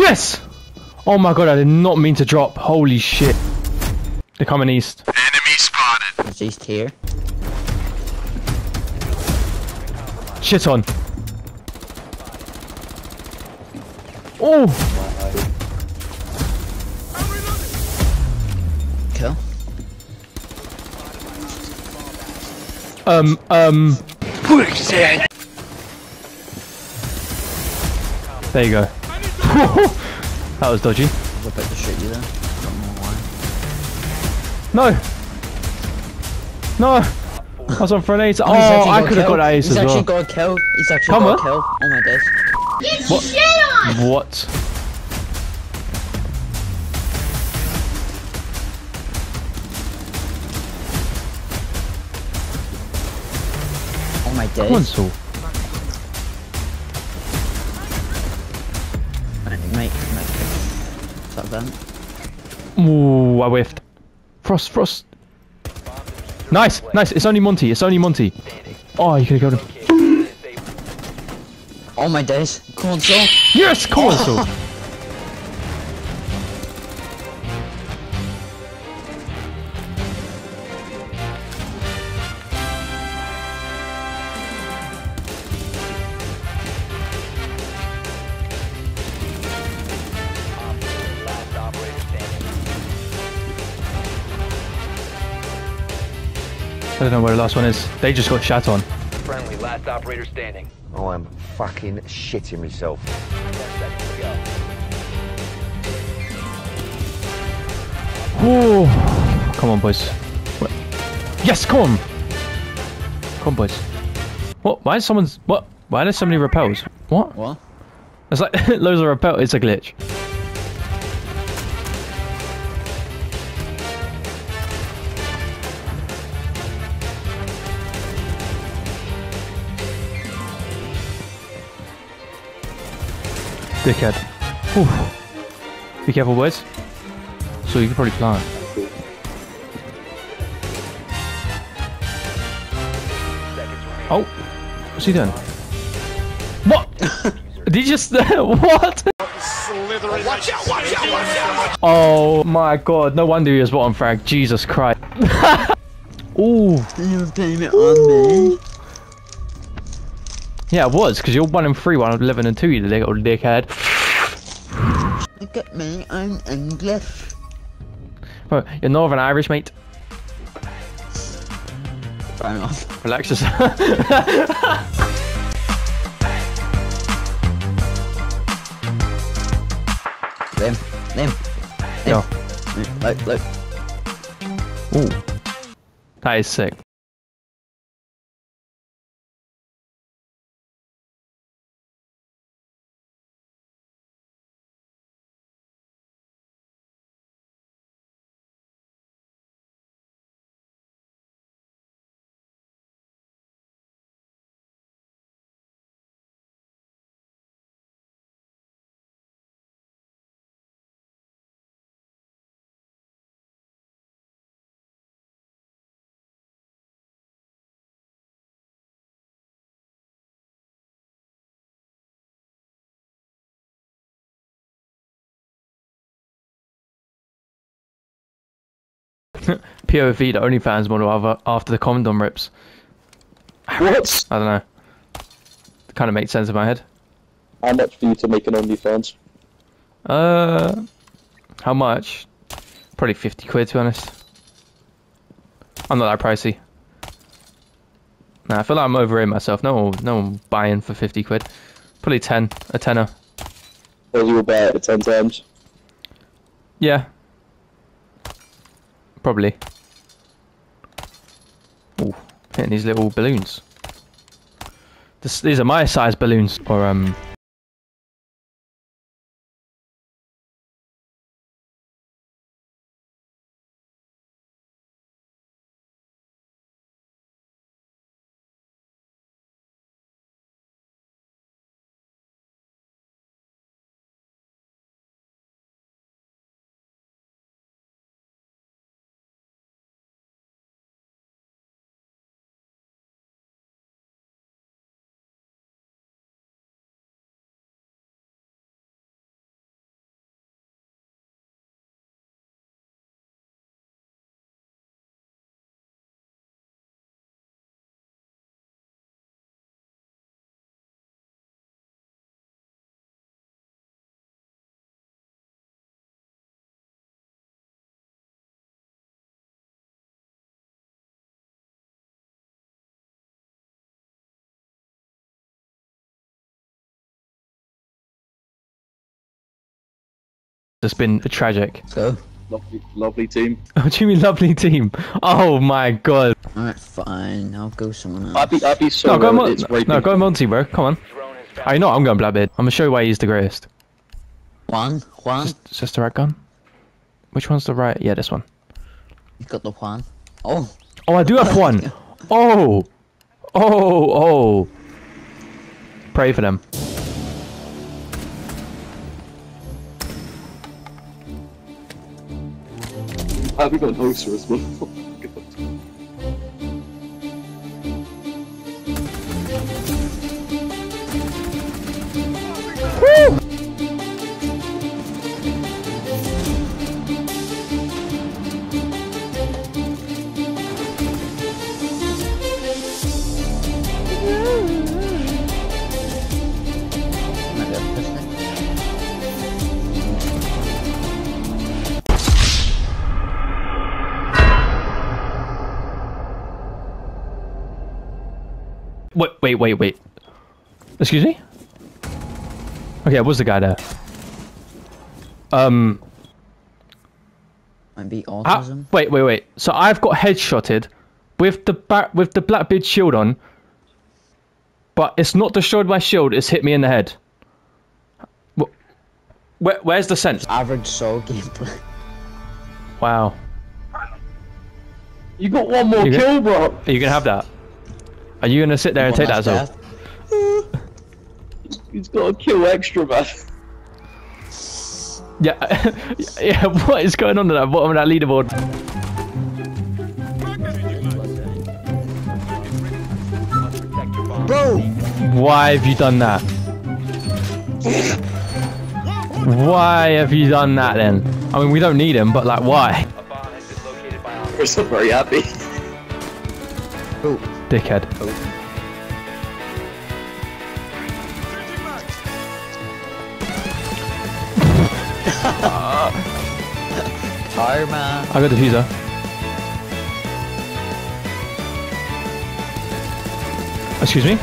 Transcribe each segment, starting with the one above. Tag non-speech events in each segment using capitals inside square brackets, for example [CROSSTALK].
Yes! Oh my god, I did not mean to drop. Holy shit. They're coming east. Enemy spotted. It's east here. Shit on. Oh! Kill. Um, um. There you go. That was dodgy. I was about to shoot you there. Don't know why. No! No! I was on for an ace. Oh, he's actually I could have killed. got ace He's as actually got a kill. He's actually Come got on. a kill. Oh my days. Get what? Shit on! What? Oh my days. Console. Mate, Them? Ooh, I whiffed. Frost, Frost. Nice, nice. It's only Monty. It's only Monty. Oh, you could have got him. Oh my days. Console. Yes, console. [LAUGHS] I don't know where the last one is. They just got shot on. Friendly, last operator standing. Oh, I'm fucking shitting myself. Ten seconds to go. Oh, come on, boys. What? Yes, come on. Come on, boys. What? Why is someone's what? Why there's so many repels? What? What? It's like [LAUGHS] loads of repel. It's a glitch. Dickhead. Whew. Be careful, boys. So you can probably plant. Oh, what's he doing? What? [LAUGHS] Did you just [LAUGHS] what? Oh my god! No wonder he was bottom frag. Jesus Christ! [LAUGHS] Ooh, You blame it on me. Yeah, it was because you're one and three, 1 11 and two. You little dickhead. Look at me, I'm English. Oh, You're Northern Irish, mate. Fair enough. Relax yourself. Them. Them. Yo. Look, look. Ooh, that is sick. [LAUGHS] POV, the OnlyFans model after, after the condom rips. What? I don't know. Kind of makes sense in my head. How much for you to make an OnlyFans? Uh, how much? Probably 50 quid to be honest. I'm not that pricey. Nah, I feel like I'm overrating myself. No one, no one buying for 50 quid. Probably 10, a tenner. Or you will buy it 10 times? Yeah. Probably. Ooh, hitting these little balloons. This, these are my size balloons. Or, um, It's been tragic. Let's go. Lovely, lovely team. [LAUGHS] What do you mean, lovely team? Oh my god. Alright, fine. I'll go someone else. I'd be, I'd be so No, go Mon- it's raping. no, go Monty, bro. Come on. Drone has found I know I'm going Blackbeard. I'm gonna show you why he's the greatest. Juan, Juan. It's just the right gun. Which one's the right? Yeah, this one. You got the Juan. Oh, Oh, I do have one. [LAUGHS] Oh, oh, oh. Pray for them. Got an Osa as Wait, wait, wait, wait. Excuse me? Okay, what's the guy there? Um, Might be how- autism. wait, wait, wait. So I've got headshotted with the back with the Blackbeard shield on, but it's not destroyed my shield. It's hit me in the head. Wh- Where, where's the sense? Average soul gameplay. Wow. You got one more You kill, bro. Are you gonna have that? Are you gonna sit there and take that last as well? He's got a kill extra, man. Yeah, [LAUGHS] yeah. What is going on at that bottom of that leaderboard? protect your bomb. Bro! Why have you done that? Why have you done that then? I mean, we don't need him, but like, why? A bomb has been located by op- We're so very happy. Dickhead. Karma! I got defuser. Excuse me? [GASPS]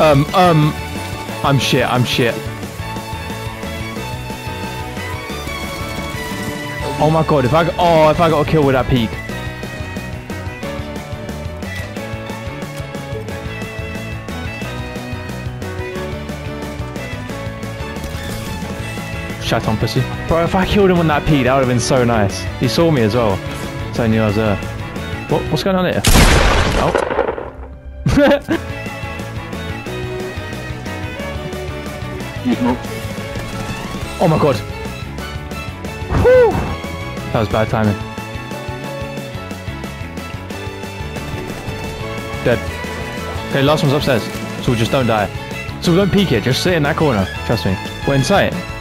um, um, I'm shit, I'm shit. Oh my god, if I, oh, if I got a kill with that peak. Shut on, pussy. Bro, if I killed him on that peak, that would have been so nice. He saw me as well. So I knew I was there. What, what's going on here? Oh. [LAUGHS] Oh my god. Whew. That was bad timing. Dead. Okay, last one's upstairs. So we just don't die. So we don't peek it, just sit in that corner. Trust me. We're in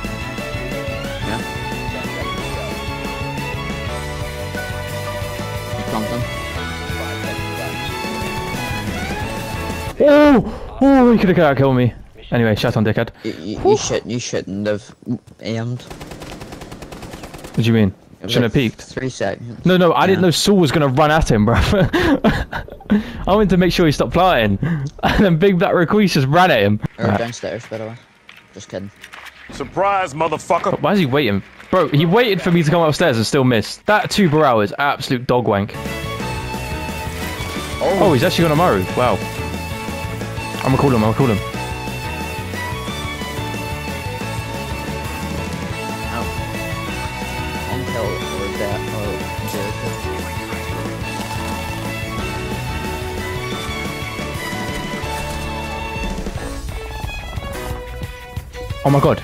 Oh! Oh, he could have killed me. Anyway, shut on, dickhead. You, you, you, should, you shouldn't have aimed. What do you mean? Shouldn't have peeked. Three seconds. No, no, I didn't know Saul was gonna run at him, bro. [LAUGHS] I wanted to make sure he stopped flying, [LAUGHS] and then Big Black Requise just ran at him. Or Alright. downstairs, by the way. Just kidding. Surprise, motherfucker! Why is he waiting? Bro, he waited for me to come upstairs and still missed. That two barrel is absolute dog wank. Oh, oh he's actually gonna Maru. Wow. I'm gonna call him, I'm gonna call him. One kill or that or zero kill. Oh my god.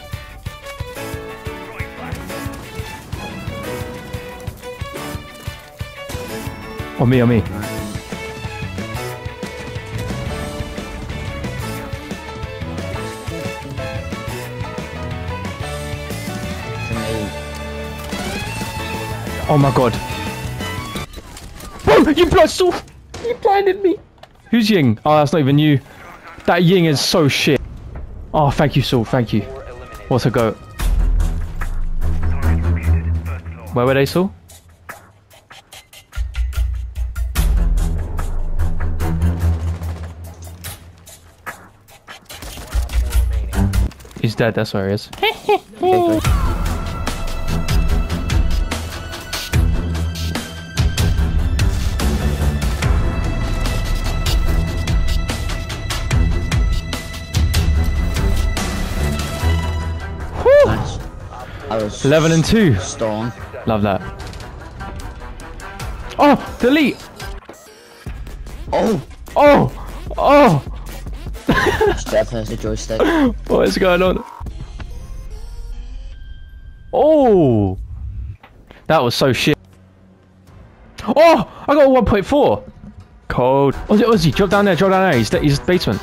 Oh me, oh me. Oh my god. Bro, you blind Saul! You blinded me! Who's Ying? Oh, that's not even you. That Ying is so shit. Oh, thank you, Saul, thank you. What a goat. Where were they, Saul? He's dead. That's where he is. [LAUGHS] 11 and two. stone. Love that. Oh, delete. Oh! Oh, oh. Jeff has a joystick. [LAUGHS] What is going on? Oh, that was so shit. Oh, I got a 1.4. Cold. Ozzy, Ozzy, drop down there, drop down there. He's, he's basement.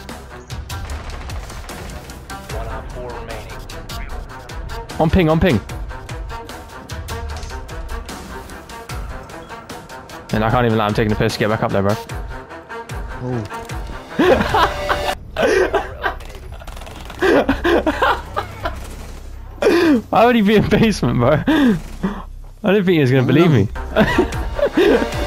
One on four remaining. On ping, on ping. And I can't even let him taking the piss to get back up there, bro. Oh. Why would he be in basement, bro? I didn't think he was gonna believe me. [LAUGHS]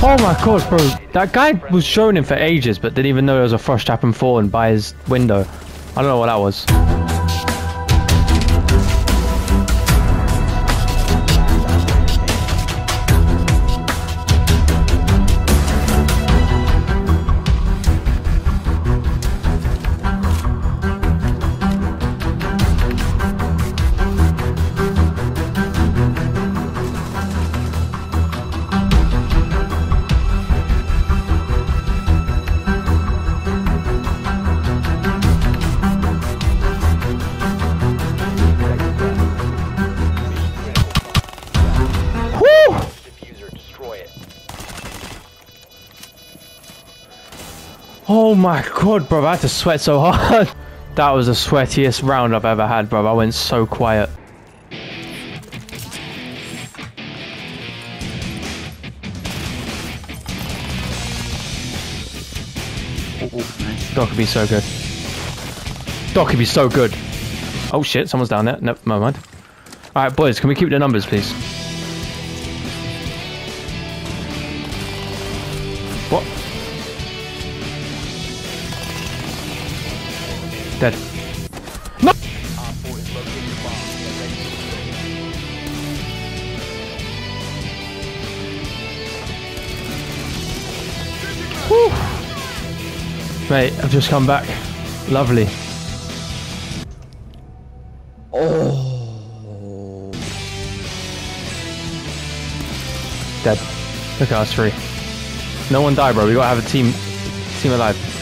Oh my god, bro. That guy was showing him for ages, but didn't even know there was a frost happened falling by his window. I don't know what that was. Oh my god, bro, I had to sweat so hard. [LAUGHS] That was the sweatiest round I've ever had, bro. I went so quiet. Doc could be so good. Doc could be so good. Oh shit, someone's down there. Nope, never mind. Alright, boys, can we keep the numbers, please? To deploy. Whew. Mate, I've just come back. Lovely. Oh. Dead. Look at us three. No one died, bro. We gotta have a team team alive.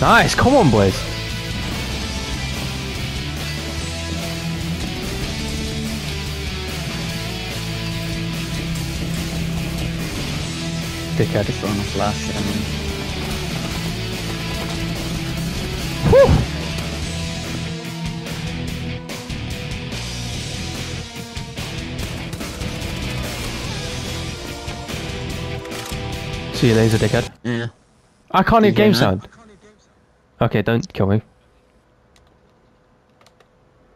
Nice, come on boys. Dickhead. Throwing a flash and See you later, dickhead. yeah. I can't hear game sound. Okay, don't kill me.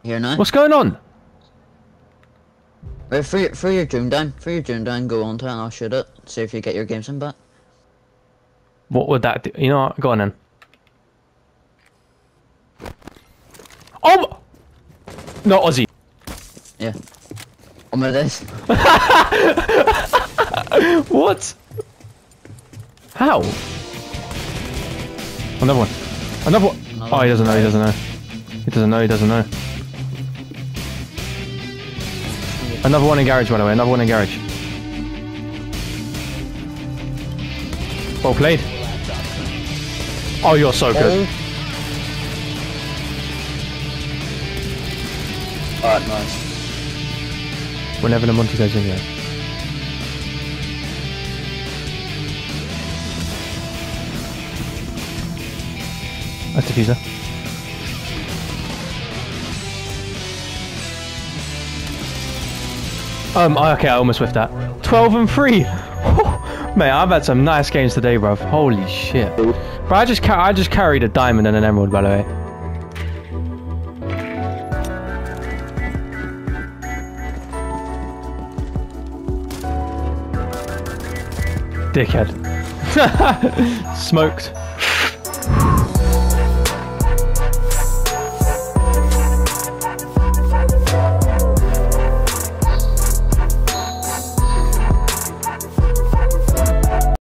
Here now. What's going on? Wait, for your, Doom down, for your Doom down, go on to it and I'll shoot it. See if you get your games in back. What would that do? You know what? Go on then. Oh! Not Ozzy. Yeah. Oh my days. What? How? Another one. Another one. Another Oh, he doesn't know. He doesn't know. He doesn't know. He doesn't know. Another one in garage, by the way. Another one in garage. Well played. Oh, you're so good. Alright, nice. Whenever the Monty goes in, yeah. That's defuser. Um, oh, okay, I almost whiffed that. 12 and 3! Mate, I've had some nice games today, bro. Holy shit. But I just I just carried a diamond and an emerald, by the way. Dickhead. [LAUGHS] Smoked.